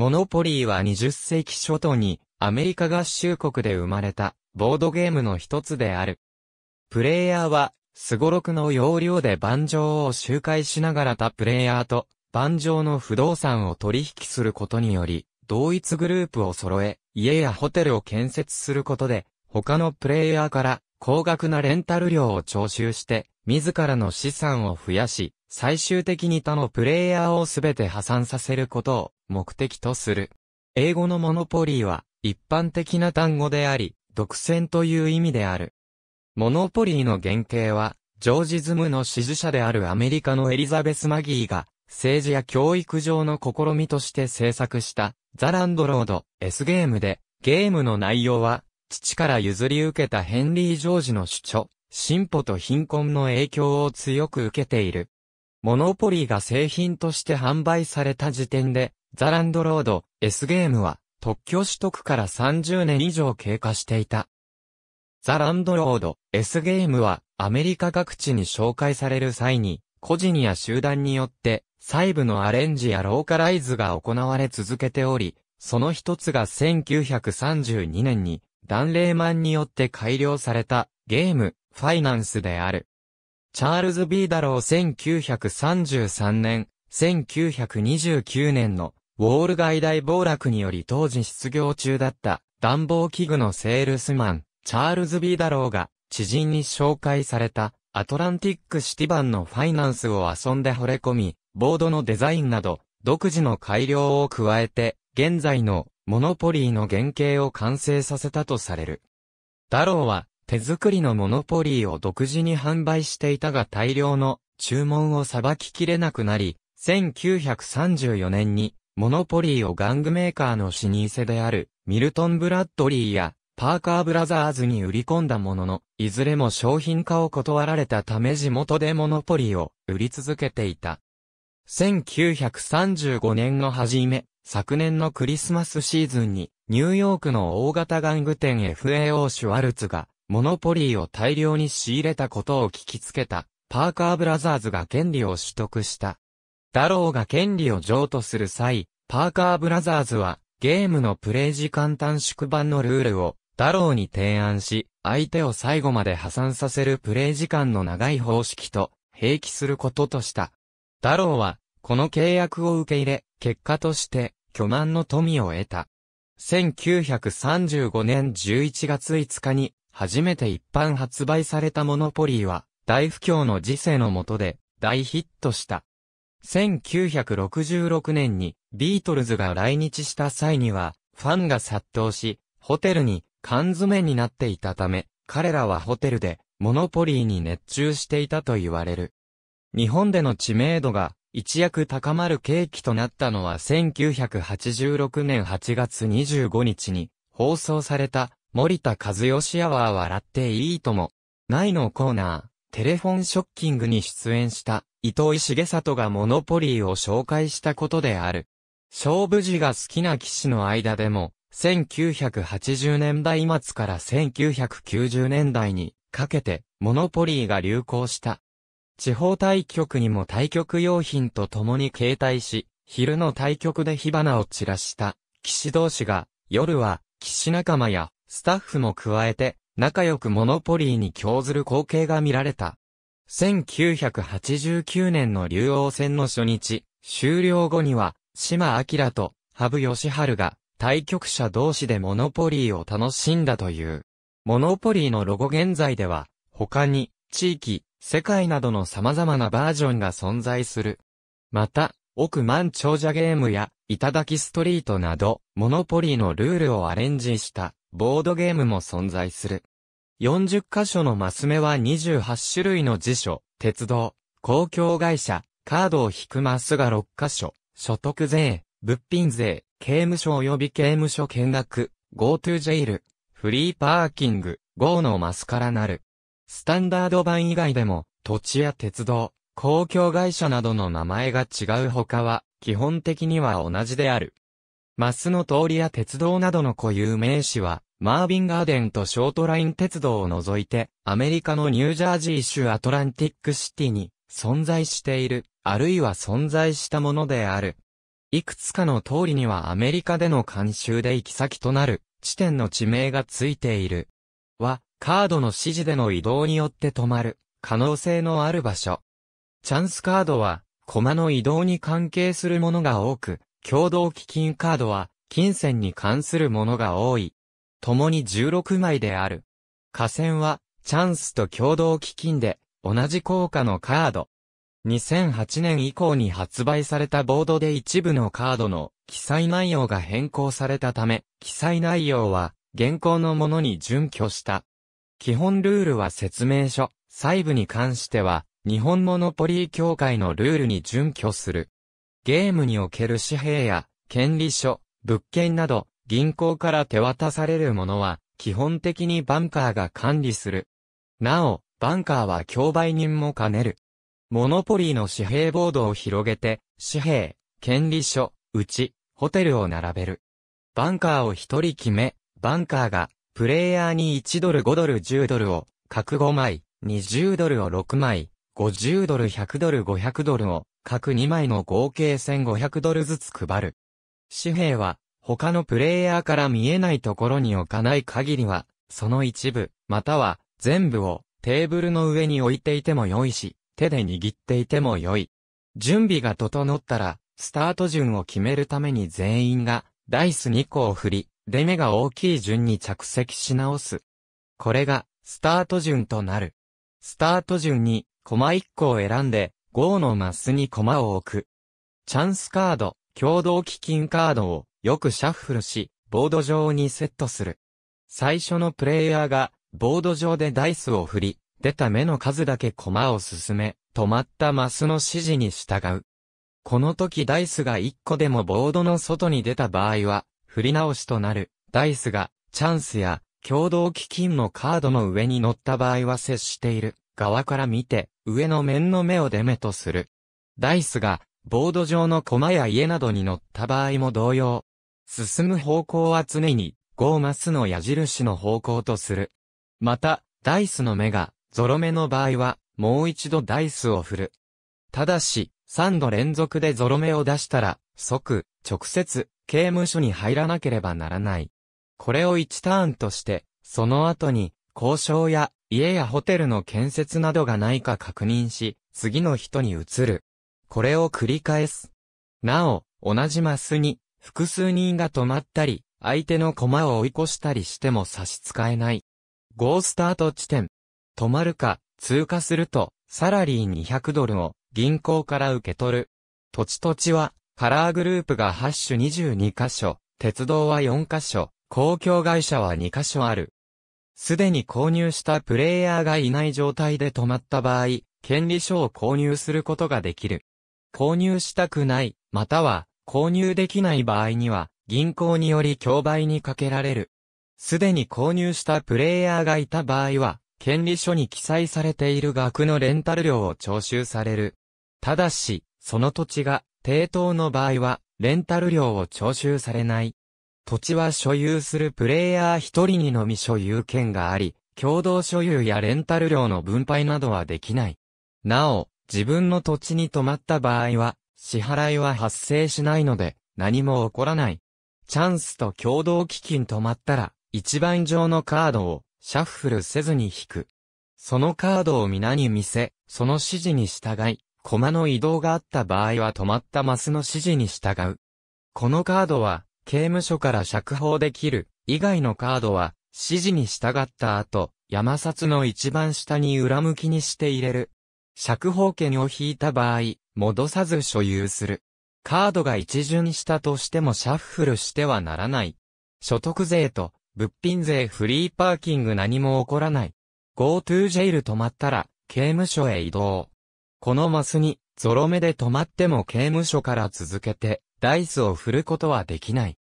モノポリーは20世紀初頭にアメリカ合衆国で生まれたボードゲームの一つである。プレイヤーは、スゴロクの要領で盤上を周回しながら他プレイヤーと盤上の不動産を取引することにより、同一グループを揃え、家やホテルを建設することで、他のプレイヤーから高額なレンタル料を徴収して、自らの資産を増やし、最終的に他のプレイヤーをすべて破産させることを目的とする。英語のモノポリーは一般的な単語であり、独占という意味である。モノポリーの原型は、ジョージズムの支持者であるアメリカのエリザベス・マギーが、政治や教育上の試みとして制作した、ザ・ランドロード、S ゲームで、ゲームの内容は、父から譲り受けたヘンリー・ジョージの主張、進歩と貧困の影響を強く受けている。モノポリーが製品として販売された時点で、ザ・ランドロード、S ゲームは、特許取得から30年以上経過していた。ザ・ランドロード、S ゲームは、アメリカ各地に紹介される際に、個人や集団によって、細部のアレンジやローカライズが行われ続けており、その一つが1932年にダン・レーマンによって改良されたゲーム、ファイナンスである。チャールズ・ビーダロー1933年、1929年のウォール街大暴落により当時失業中だった暖房器具のセールスマン、チャールズ・ビーダローが知人に紹介されたアトランティックシティ版のファイナンスを遊んで惚れ込み、ボードのデザインなど独自の改良を加えて、現在のモノポリーの原型を完成させたとされる。ダローは手作りのモノポリーを独自に販売していたが大量の注文をさばききれなくなり、1934年にモノポリーを玩具メーカーの老舗であるミルトン・ブラッドリーやパーカーブラザーズに売り込んだものの、いずれも商品化を断られたため地元でモノポリーを売り続けていた。1935年の初め、昨年のクリスマスシーズンに、ニューヨークの大型玩具店 FAO シュワルツが、モノポリーを大量に仕入れたことを聞きつけた、パーカーブラザーズが権利を取得した。ダローが権利を譲渡する際、パーカーブラザーズは、ゲームのプレイ時間短縮版のルールを、ダローに提案し、相手を最後まで破産させるプレイ時間の長い方式と、併記することとした。ダローは、この契約を受け入れ、結果として、巨万の富を得た。1935年11月5日に、初めて一般発売されたモノポリーは、大不況の時世の下で、大ヒットした。1966年に、ビートルズが来日した際には、ファンが殺到し、ホテルに缶詰になっていたため、彼らはホテルで、モノポリーに熱中していたと言われる。日本での知名度が一躍高まる契機となったのは1986年8月25日に放送された森田和義アワー笑っていいとも。ないのコーナー、テレフォンショッキングに出演した伊藤重里がモノポリーを紹介したことである。勝負時が好きな騎士の間でも、1980年代末から1990年代にかけてモノポリーが流行した。地方対局にも対局用品と共に携帯し、昼の対局で火花を散らした騎士同士が、夜は騎士仲間やスタッフも加えて、仲良くモノポリーに興ずる光景が見られた。1989年の竜王戦の初日、終了後には、島明と羽生義治が対局者同士でモノポリーを楽しんだという。モノポリーのロゴ現在では、他に、地域、世界などの様々なバージョンが存在する。また、億万長者ゲームや、いただきストリートなど、モノポリーのルールをアレンジしたボードゲームも存在する。40箇所のマス目は28種類の辞書、鉄道、公共会社、カードを引くマスが6箇所、所得税、物品税、刑務所及び刑務所見学、GoTo ジェイル、フリーパーキング、Go のマスからなる。スタンダード版以外でも、土地や鉄道、公共会社などの名前が違う他は、基本的には同じである。マスの通りや鉄道などの固有名詞は、マービンガーデンとショートライン鉄道を除いて、アメリカのニュージャージー州アトランティックシティに存在している、あるいは存在したものである。いくつかの通りにはアメリカでの監修で行き先となる地点の地名がついている。は、カードの指示での移動によって止まる可能性のある場所。チャンスカードは、駒の移動に関係するものが多く、共同基金カードは、金銭に関するものが多い。共に16枚である。河川は、チャンスと共同基金で、同じ効果のカード。2008年以降に発売されたボードで一部のカードの記載内容が変更されたため、記載内容は現行のものに準拠した。基本ルールは説明書、細部に関しては、日本モノポリー協会のルールに準拠する。ゲームにおける紙幣や、権利書、物件など、銀行から手渡されるものは、基本的にバンカーが管理する。なお、バンカーは競売人も兼ねる。モノポリーの紙幣ボードを広げて、紙幣、権利書、うち、ホテルを並べる。バンカーを一人決め、バンカーが、プレイヤーに1ドル5ドル10ドルを、各5枚、20ドルを6枚、50ドル100ドル500ドルを、各2枚の合計1500ドルずつ配る。紙幣は、他のプレイヤーから見えないところに置かない限りは、その一部、または、全部を、テーブルの上に置いていても良いし、手で握っていても良い。準備が整ったら、スタート順を決めるために全員が、ダイス2個を振り、出目が大きい順に着席し直す。これが、スタート順となる。スタート順に、コマ1個を選んで、5のマスにコマを置く。チャンスカード、共同基金カードをよくシャッフルし、ボード上にセットする。最初のプレイヤーが、ボード上でダイスを振り、出た目の数だけコマを進め、止まったマスの指示に従う。この時ダイスが1個でもボードの外に出た場合は、振り直しとなる。ダイスが、チャンスや、共同基金のカードの上に乗った場合は接している側から見て、上の面の目を出目とする。ダイスが、ボード上の駒や家などに乗った場合も同様。進む方向は常に、5マスの矢印の方向とする。また、ダイスの目が、ゾロ目の場合は、もう一度ダイスを振る。ただし、3度連続でゾロ目を出したら、即、直接、刑務所に入らなければならない。これを1ターンとして、その後に、交渉や、家やホテルの建設などがないか確認し、次の人に移る。これを繰り返す。なお、同じマスに、複数人が止まったり、相手の駒を追い越したりしても差し支えない。ゴースタート地点。止まるか、通過すると、サラリー200ドルを銀行から受け取る。土地土地は、カラーグループが8種22カ所、鉄道は4カ所、公共会社は2カ所ある。すでに購入したプレイヤーがいない状態で止まった場合、権利書を購入することができる。購入したくない、または購入できない場合には、銀行により競売にかけられる。すでに購入したプレイヤーがいた場合は、権利書に記載されている額のレンタル料を徴収される。ただし、その土地が、抵当の場合は、レンタル料を徴収されない。土地は所有するプレイヤー一人にのみ所有権があり、共同所有やレンタル料の分配などはできない。なお、自分の土地に泊まった場合は、支払いは発生しないので、何も起こらない。チャンスと共同基金泊まったら、一番上のカードをシャッフルせずに引く。そのカードを皆に見せ、その指示に従い、駒の移動があった場合は止まったマスの指示に従う。このカードは、刑務所から釈放できる、以外のカードは、指示に従った後、山札の一番下に裏向きにして入れる。釈放権を引いた場合、戻さず所有する。カードが一巡したとしてもシャッフルしてはならない。所得税と物品税フリーパーキング何も起こらない。GoTo ジェイル止まったら、刑務所へ移動。このマスに、ゾロ目で止まっても刑務所から続けて、ダイスを振ることはできない。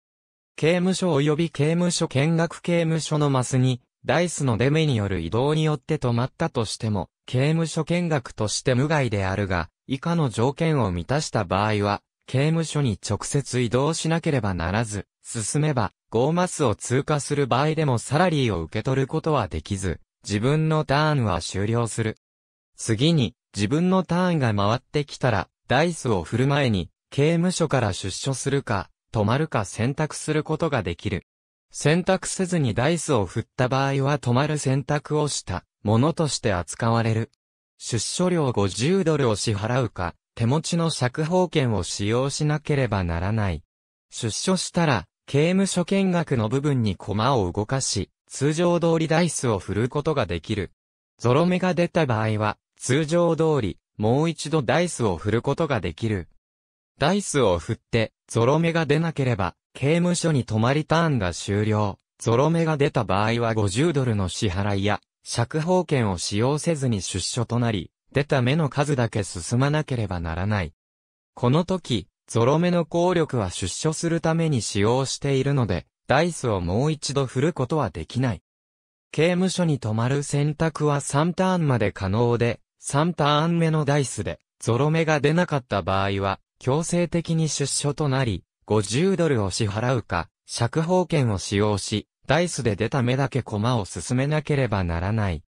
刑務所及び刑務所見学刑務所のマスに、ダイスの出目による移動によって止まったとしても、刑務所見学として無害であるが、以下の条件を満たした場合は、刑務所に直接移動しなければならず、進めば、5マスを通過する場合でもサラリーを受け取ることはできず、自分のターンは終了する。次に、自分のターンが回ってきたら、ダイスを振る前に、刑務所から出所するか、止まるか選択することができる。選択せずにダイスを振った場合は止まる選択をしたものとして扱われる。出所料50ドルを支払うか、手持ちの釈放権を使用しなければならない。出所したら、刑務所見学の部分に駒を動かし、通常通りダイスを振ることができる。ゾロ目が出た場合は、通常通り、もう一度ダイスを振ることができる。ダイスを振って、ゾロ目が出なければ、刑務所に泊まりターンが終了。ゾロ目が出た場合は50ドルの支払いや、釈放権を使用せずに出所となり、出た目の数だけ進まなければならない。この時、ゾロ目の効力は出所するために使用しているので、ダイスをもう一度振ることはできない。刑務所に泊まる選択は3ターンまで可能で、3ターン目のダイスで、ゾロ目が出なかった場合は、強制的に出所となり、50ドルを支払うか、釈放権を使用し、ダイスで出た目だけ駒を進めなければならない。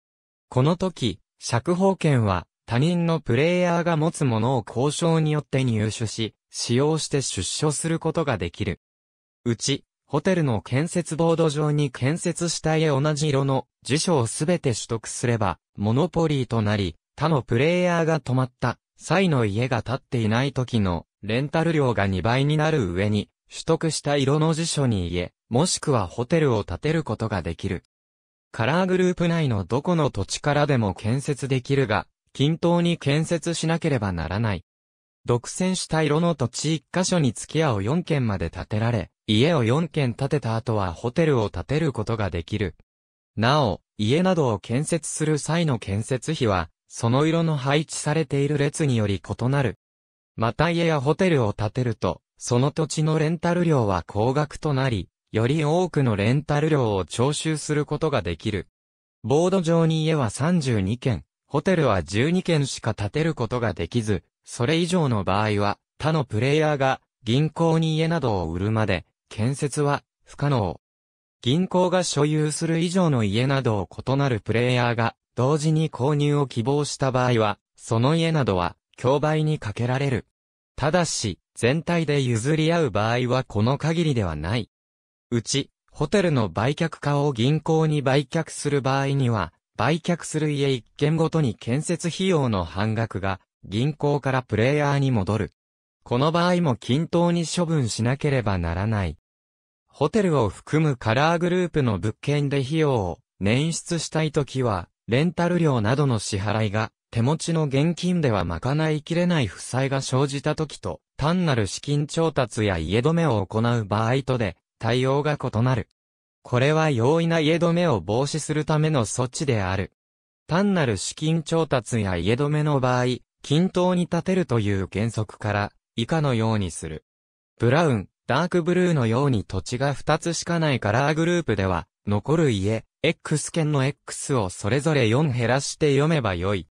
この時、釈放権は他人のプレイヤーが持つものを交渉によって入手し、使用して出所することができる。うち、ホテルの建設ボード上に建設した家同じ色の辞書をすべて取得すれば、モノポリーとなり、他のプレイヤーが泊まった際の家が建っていない時のレンタル料が2倍になる上に、取得した色の辞書に家、もしくはホテルを建てることができる。カラーグループ内のどこの土地からでも建設できるが、均等に建設しなければならない。独占した色の土地1箇所に付き合う4軒まで建てられ、家を4軒建てた後はホテルを建てることができる。なお、家などを建設する際の建設費は、その色の配置されている列により異なる。また家やホテルを建てると、その土地のレンタル料は高額となり、より多くのレンタル料を徴収することができる。ボード上に家は32件、ホテルは12件しか建てることができず、それ以上の場合は、他のプレイヤーが銀行に家などを売るまで、建設は不可能。銀行が所有する以上の家などを異なるプレイヤーが同時に購入を希望した場合は、その家などは競売にかけられる。ただし、全体で譲り合う場合はこの限りではない。うち、ホテルの売却化を銀行に売却する場合には、売却する家一軒ごとに建設費用の半額が銀行からプレイヤーに戻る。この場合も均等に処分しなければならない。ホテルを含むカラーグループの物件で費用を捻出したいときは、レンタル料などの支払いが手持ちの現金では賄いきれない負債が生じたときと、単なる資金調達や家止めを行う場合とで、対応が異なる。これは容易な家止めを防止するための措置である。単なる資金調達や家止めの場合、均等に立てるという原則から、以下のようにする。ブラウン、ダークブルーのように土地が2つしかないカラーグループでは、残る家、X 圏の X をそれぞれ4減らして読めばよい。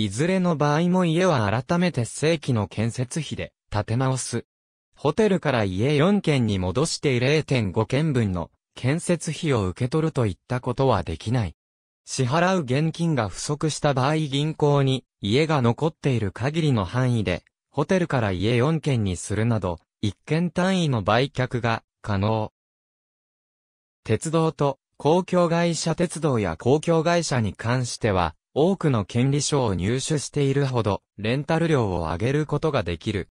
いずれの場合も家は改めて正規の建設費で建て直す。ホテルから家4軒に戻して0.5軒分の建設費を受け取るといったことはできない。支払う現金が不足した場合銀行に家が残っている限りの範囲で、ホテルから家4軒にするなど、1軒単位の売却が可能。鉄道と公共会社鉄道や公共会社に関しては、多くの権利書を入手しているほど、レンタル料を上げることができる。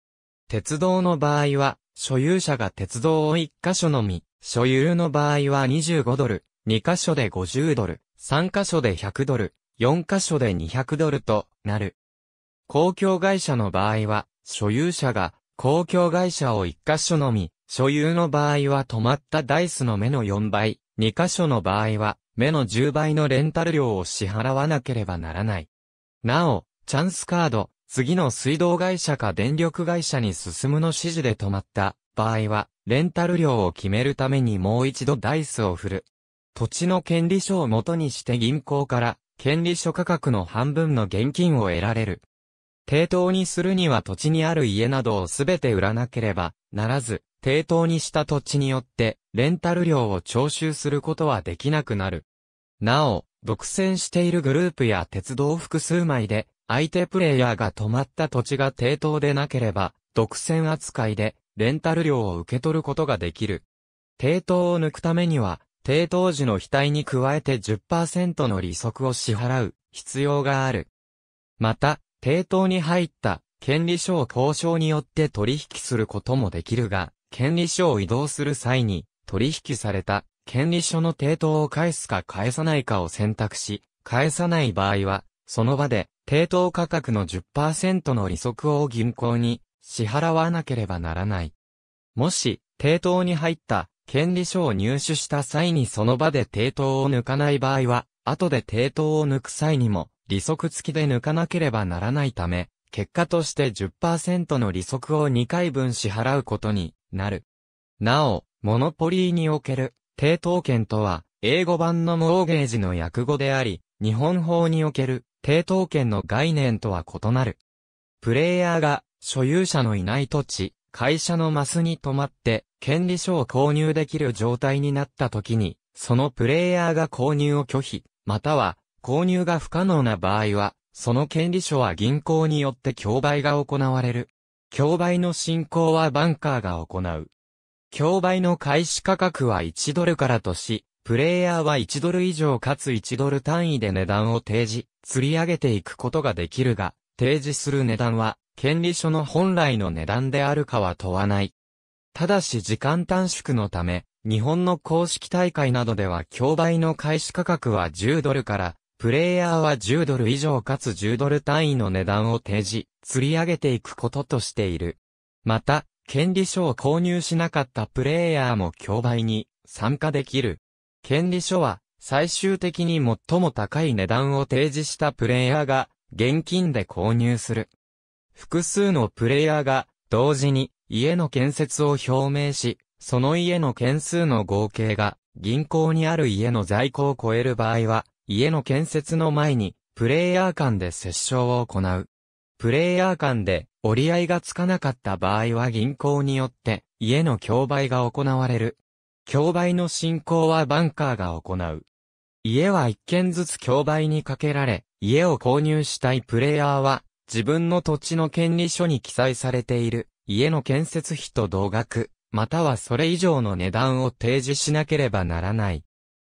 鉄道の場合は、所有者が鉄道を1箇所のみ、所有の場合は25ドル、2箇所で50ドル、3箇所で100ドル、4箇所で200ドルとなる。公共会社の場合は、所有者が公共会社を1箇所のみ、所有の場合は止まったダイスの目の4倍、2箇所の場合は、目の10倍のレンタル料を支払わなければならない。なお、チャンスカード、次の水道会社か電力会社に進むの指示で止まった場合は、レンタル料を決めるためにもう一度ダイスを振る。土地の権利書を元にして銀行から権利書価格の半分の現金を得られる。抵当にするには土地にある家などをすべて売らなければならず、抵当にした土地によってレンタル料を徴収することはできなくなる。なお、独占しているグループや鉄道複数枚で相手プレイヤーが止まった土地が抵当でなければ、独占扱いで、レンタル料を受け取ることができる。抵当を抜くためには、抵当時の額に加えて10%の利息を支払う必要がある。また、抵当に入った権利書を交渉によって取引することもできるが、権利書を移動する際に取引された権利書の抵当を返すか返さないかを選択し、返さない場合は、その場で抵当価格の10%の利息を銀行に支払わなければならない。もし、抵当に入った権利書を入手した際にその場で抵当を抜かない場合は、後で抵当を抜く際にも利息付きで抜かなければならないため、結果として10%の利息を2回分支払うことになる。なお、モノポリーにおける抵当権とは、英語版のモーゲージの訳語であり、日本法における抵当権の概念とは異なる。プレイヤーが所有者のいない土地、会社のマスに泊まって権利書を購入できる状態になった時に、そのプレイヤーが購入を拒否、または購入が不可能な場合は、その権利書は銀行によって競売が行われる。競売の進行はバンカーが行う。競売の開始価格は1ドルからとし、プレイヤーは1ドル以上かつ1ドル単位で値段を提示、釣り上げていくことができるが、提示する値段は、権利書の本来の値段であるかは問わない。ただし時間短縮のため、日本の公式大会などでは競売の開始価格は10ドルから、プレイヤーは10ドル以上かつ10ドル単位の値段を提示、釣り上げていくこととしている。また、権利書を購入しなかったプレイヤーも競売に参加できる。権利書は最終的に最も高い値段を提示したプレイヤーが現金で購入する。複数のプレイヤーが同時に家の建設を表明し、その家の件数の合計が銀行にある家の在庫を超える場合は、家の建設の前にプレイヤー間で折衝を行う。プレイヤー間で折り合いがつかなかった場合は銀行によって家の競売が行われる。競売の進行はバンカーが行う。家は一軒ずつ競売にかけられ、家を購入したいプレイヤーは自分の土地の権利書に記載されている家の建設費と同額、またはそれ以上の値段を提示しなければならない。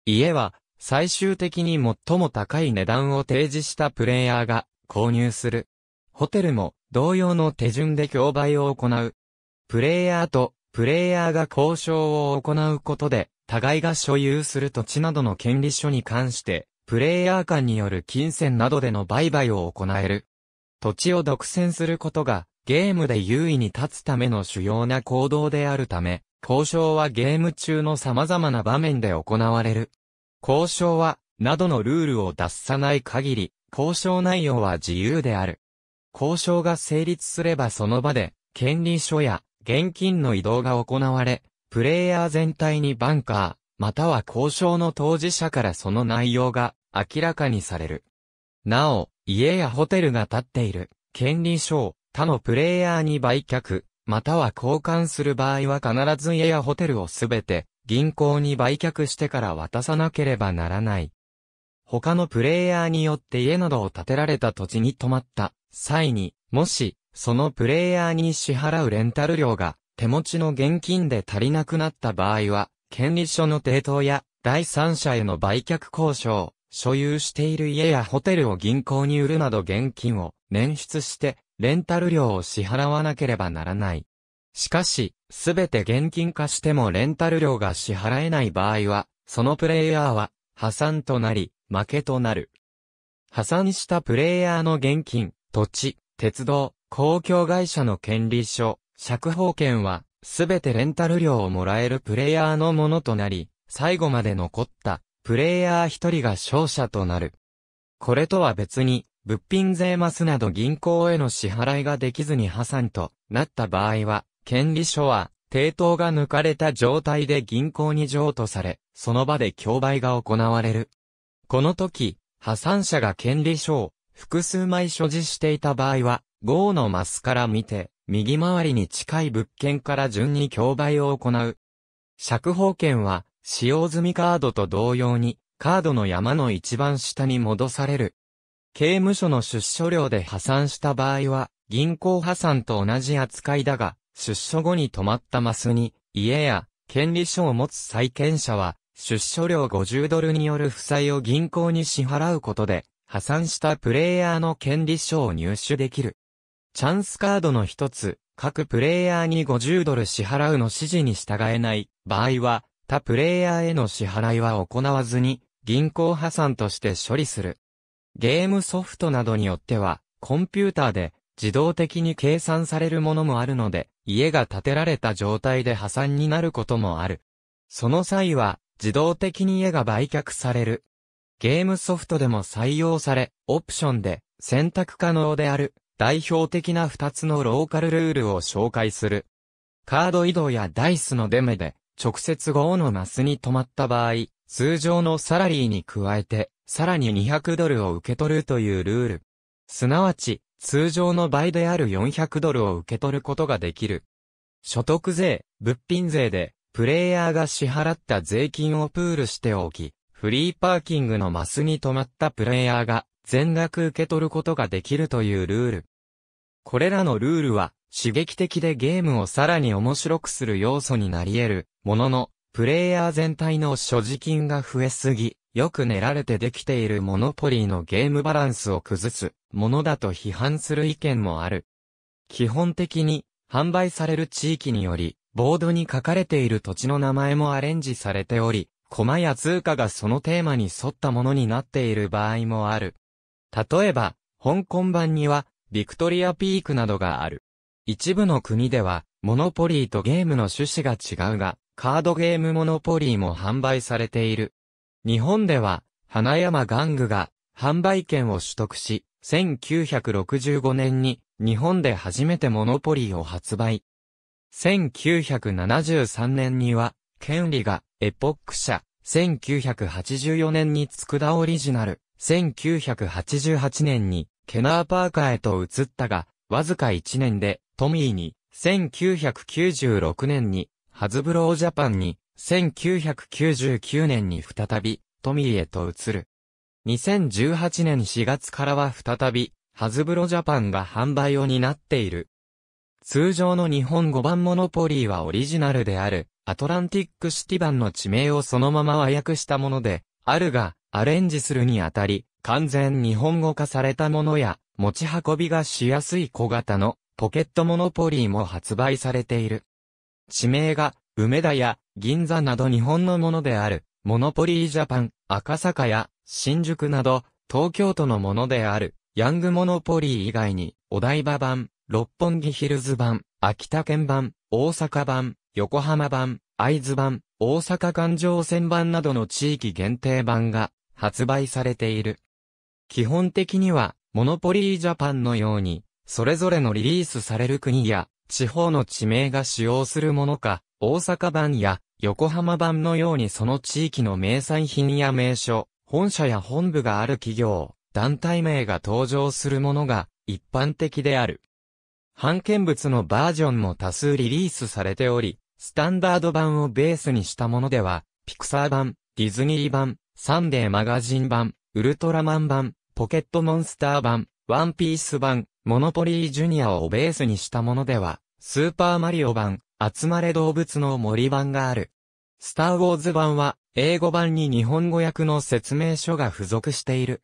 家は最終的に最も高い値段を提示したプレイヤーが購入する。ホテルも同様の手順で競売を行う。プレイヤーとプレイヤーが交渉を行うことで、互いが所有する土地などの権利書に関して、プレイヤー間による金銭などでの売買を行える。土地を独占することが、ゲームで優位に立つための主要な行動であるため、交渉はゲーム中の様々な場面で行われる。交渉は、などのルールを脱さない限り、交渉内容は自由である。交渉が成立すればその場で、権利書や現金の移動が行われ、プレイヤー全体にバンカー、または交渉の当事者からその内容が明らかにされる。なお、家やホテルが建っている、権利書を他のプレイヤーに売却、または交換する場合は必ず家やホテルをすべて銀行に売却してから渡さなければならない。他のプレイヤーによって家などを建てられた土地に泊まった際に、もし、そのプレイヤーに支払うレンタル料が、手持ちの現金で足りなくなった場合は、権利書の抵当や、第三者への売却交渉、所有している家やホテルを銀行に売るなど現金を捻出して、レンタル料を支払わなければならない。しかし、すべて現金化してもレンタル料が支払えない場合は、そのプレイヤーは破産となり、負けとなる。破産したプレイヤーの現金、土地、鉄道、公共会社の権利書、借法権は、すべてレンタル料をもらえるプレイヤーのものとなり、最後まで残ったプレイヤー一人が勝者となる。これとは別に、物品税マスなど銀行への支払いができずに破産となった場合は、権利書は、抵当が抜かれた状態で銀行に譲渡され、その場で競売が行われる。この時、破産者が権利書を複数枚所持していた場合は、5のマスから見て、右回りに近い物件から順に競売を行う。釈放権は、使用済みカードと同様に、カードの山の一番下に戻される。刑務所の出所料で破産した場合は、銀行破産と同じ扱いだが、出所後に止まったマスに、家や、権利書を持つ債権者は、出所料50ドルによる負債を銀行に支払うことで、破産したプレイヤーの権利書を入手できる。チャンスカードの一つ、各プレイヤーに50ドル支払うの指示に従えない場合は、他プレイヤーへの支払いは行わずに、銀行破産として処理する。ゲームソフトなどによっては、コンピューターで自動的に計算されるものもあるので、家が建てられた状態で破産になることもある。その際は、自動的に家が売却される。ゲームソフトでも採用され、オプションで選択可能である代表的な2つのローカルルールを紹介する。カード移動やダイスのデメで直接5のマスに止まった場合、通常のサラリーに加えて、さらに200ドルを受け取るというルール。すなわち、通常の倍である400ドルを受け取ることができる。所得税、物品税でプレイヤーが支払った税金をプールしておき、フリーパーキングのマスに止まったプレイヤーが全額受け取ることができるというルール。これらのルールは刺激的でゲームをさらに面白くする要素になり得るものの、プレイヤー全体の所持金が増えすぎ、よく練られてできているモノポリーのゲームバランスを崩すものだと批判する意見もある。基本的に販売される地域によりボードに書かれている土地の名前もアレンジされており、コマや通貨がそのテーマに沿ったものになっている場合もある。例えば、香港版には、ビクトリアピークなどがある。一部の国では、モノポリーとゲームの趣旨が違うが、カードゲームモノポリーも販売されている。日本では、花山玩具が販売権を取得し、1965年に日本で初めてモノポリーを発売。1973年には、権利がエポック社、1984年に佃オリジナル、1988年にケナーパーカーへと移ったが、わずか1年でトミーに、1996年にハズブロージャパンに、1999年に再びトミーへと移る。2018年4月からは再び、ハズブロジャパンが販売を担っている。通常の日本語版モノポリーはオリジナルである、アトランティックシティ版の地名をそのまま和訳したもので、あるが、アレンジするにあたり、完全日本語化されたものや、持ち運びがしやすい小型のポケットモノポリーも発売されている。地名が、梅田や銀座など日本のものである、モノポリージャパン、赤坂や新宿など、東京都のものである、ヤングモノポリー以外に、お台場版、六本木ヒルズ版、秋田県版、大阪版、横浜版、会津版、大阪環状線版などの地域限定版が発売されている。基本的には、モノポリージャパンのように、それぞれのリリースされる国や地方の地名が使用するものか、大阪版や横浜版のようにその地域の名産品や名所、本社や本部がある企業、団体名が登場するものが一般的である。版権物のバージョンも多数リリースされており、スタンダード版をベースにしたものでは、ピクサー版、ディズニー版、サンデーマガジン版、ウルトラマン版、ポケットモンスター版、ワンピース版、モノポリージュニアをベースにしたものでは、スーパーマリオ版、集まれ動物の森版がある。スターウォーズ版は、英語版に日本語訳の説明書が付属している。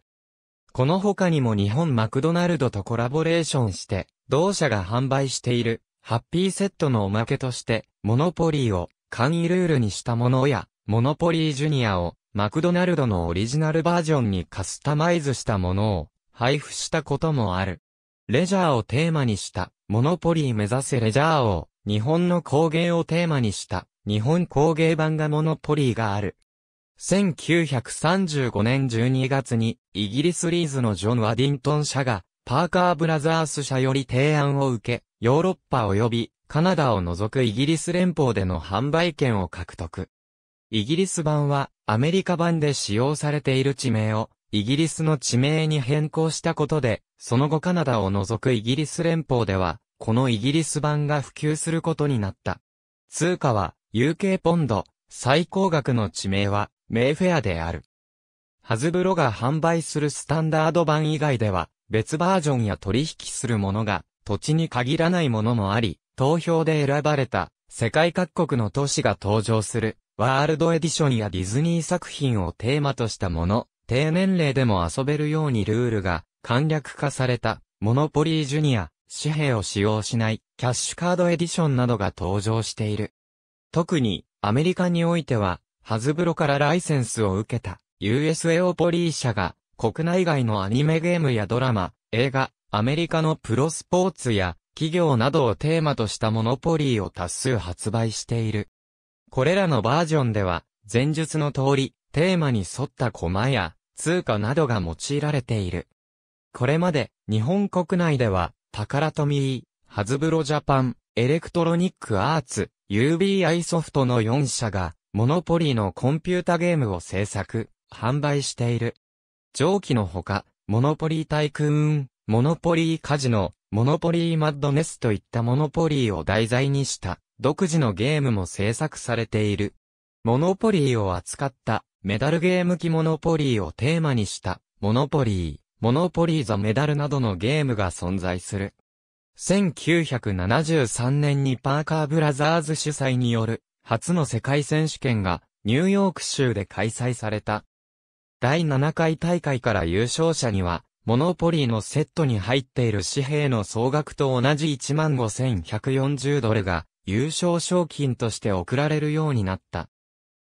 この他にも日本マクドナルドとコラボレーションして、同社が販売している、ハッピーセットのおまけとして、モノポリーを簡易ルールにしたものや、モノポリージュニアをマクドナルドのオリジナルバージョンにカスタマイズしたものを配布したこともある。レジャーをテーマにしたモノポリー目指せレジャーを日本の工芸をテーマにした日本工芸版がモノポリーがある。1935年12月にイギリスリーズのジョン・ワディントン社がパーカーブラザース社より提案を受け、ヨーロッパ及びカナダを除くイギリス連邦での販売権を獲得。イギリス版はアメリカ版で使用されている地名をイギリスの地名に変更したことで、その後カナダを除くイギリス連邦では、このイギリス版が普及することになった。通貨は UK ポンド、最高額の地名はメイフェアである。ハズブロが販売するスタンダード版以外では、別バージョンや取引するものが土地に限らないものもあり、投票で選ばれた世界各国の都市が登場するワールドエディションやディズニー作品をテーマとしたもの、低年齢でも遊べるようにルールが簡略化されたモノポリージュニア、紙幣を使用しないキャッシュカードエディションなどが登場している。特にアメリカにおいては、ハズブロからライセンスを受けた USA オポリー社が国内外のアニメゲームやドラマ、映画、アメリカのプロスポーツや企業などをテーマとしたモノポリーを多数発売している。これらのバージョンでは、前述の通り、テーマに沿ったコマや通貨などが用いられている。これまで、日本国内では、タカラトミー、ハズブロジャパン、エレクトロニックアーツ、UBI ソフトの4社が、モノポリーのコンピュータゲームを制作、販売している。上記のほか、モノポリータイクーン、モノポリーカジノ、モノポリーマッドネスといったモノポリーを題材にした独自のゲームも制作されている。モノポリーを扱ったメダルゲーム機モノポリーをテーマにしたモノポリー、モノポリーザメダルなどのゲームが存在する。1973年にパーカーブラザーズ主催による初の世界選手権がニューヨーク州で開催された。第7回大会から優勝者にはモノポリーのセットに入っている紙幣の総額と同じ15,140ドルが優勝賞金として贈られるようになった。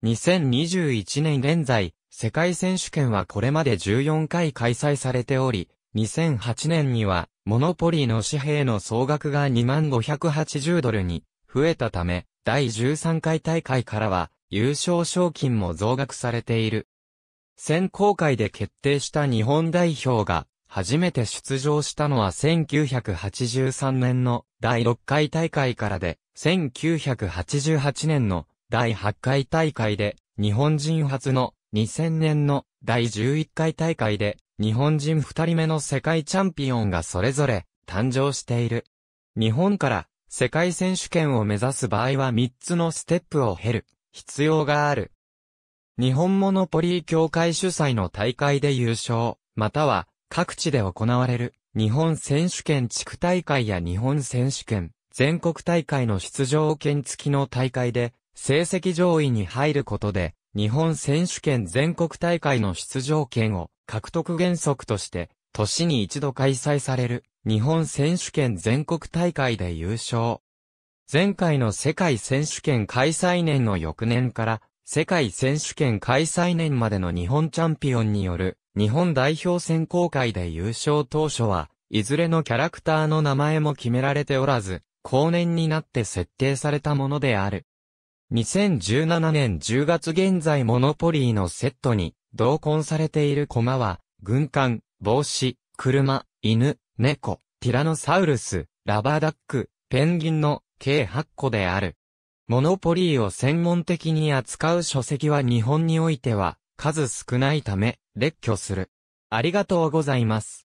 2021年現在、世界選手権はこれまで14回開催されており、2008年には、モノポリーの紙幣の総額が2580ドルに増えたため、第13回大会からは、優勝賞金も増額されている。選考会で決定した日本代表が、初めて出場したのは1983年の第6回大会からで、1988年の第8回大会で、日本人初の2000年の第11回大会で、日本人2人目の世界チャンピオンがそれぞれ誕生している。日本から世界選手権を目指す場合は3つのステップを経る必要がある。日本モノポリー協会主催の大会で優勝、または各地で行われる日本選手権地区大会や日本選手権全国大会の出場権付きの大会で、成績上位に入ることで、日本選手権全国大会の出場権を獲得原則として、年に一度開催される日本選手権全国大会で優勝。前回の世界選手権開催年の翌年から世界選手権開催年までの日本チャンピオンによる日本代表選考会で優勝当初はいずれのキャラクターの名前も決められておらず、後年になって設定されたものである。2017年10月現在モノポリーのセットに同梱されているコマは、軍艦、帽子、車、犬、猫、ティラノサウルス、ラバーダック、ペンギンの計8個である。モノポリーを専門的に扱う書籍は日本においては数少ないため列挙する。ありがとうございます。